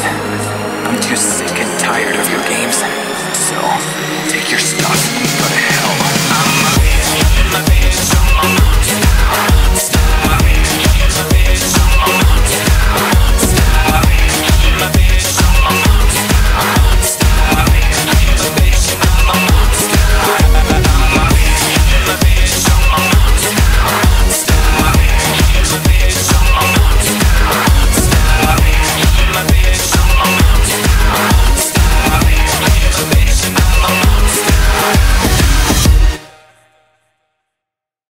I'm too sick and tired of your games. So, take your stuff.